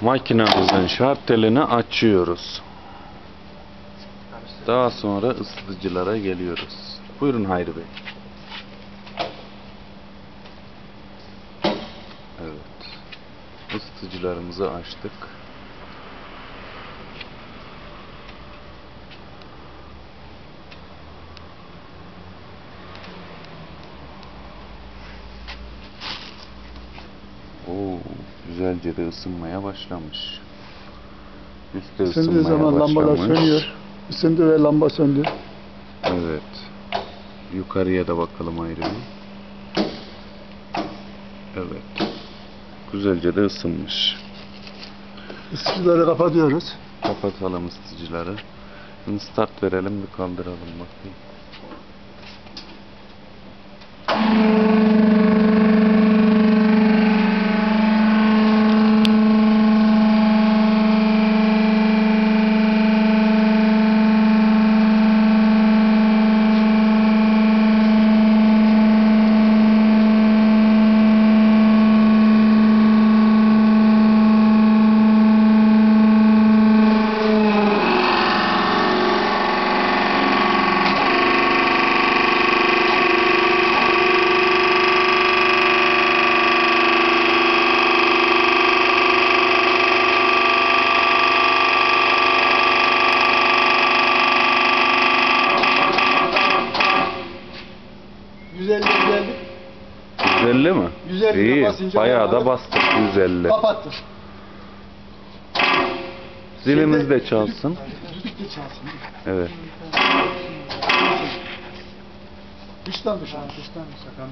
Makinamızın şart telini açıyoruz. Daha sonra ısıtıcılara geliyoruz. Buyurun Hayri Bey. Evet. Isıtıcılarımızı açtık. Oo, güzelce de ısınmaya başlamış. Üstte Isındığı ısınmaya zaman lambalar başlamış. sönüyor. Isındı ve lamba söndü. Evet. Yukarıya da bakalım ayrı bir. Evet. Güzelce de ısınmış. Isıtıcıları kapatıyoruz. Kapatalım ısıtıcıları. Şimdi start verelim bir kaldıralım bakayım. Güzellik geldi. 150 mi? 150 'ye İyi. basınca Bayağı da bastık 150. Kapattık. Zilimiz de çalsın. Düdük de çalsın. Evet. Dıştan dışarı. Dıştan dışarı.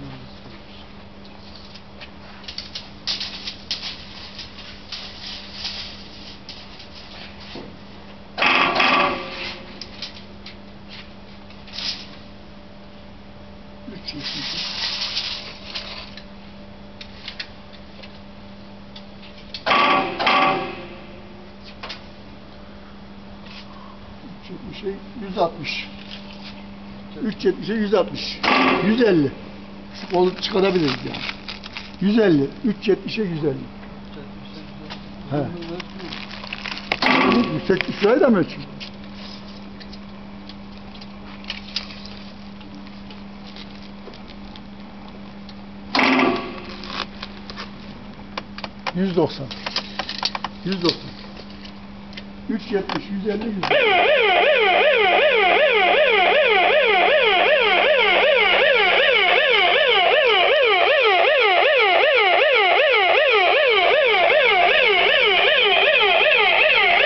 Çünkü Çünkü şey 160. 370'e 160. 150. Şu kolu çıkarabiliriz yani. 150. 370'e 150. He. 180 liraya da mı ölçüyor? 190. 190. 370, 150, 100.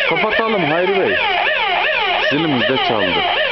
Kapatalım Hayri Bey. Zilimiz de çaldı.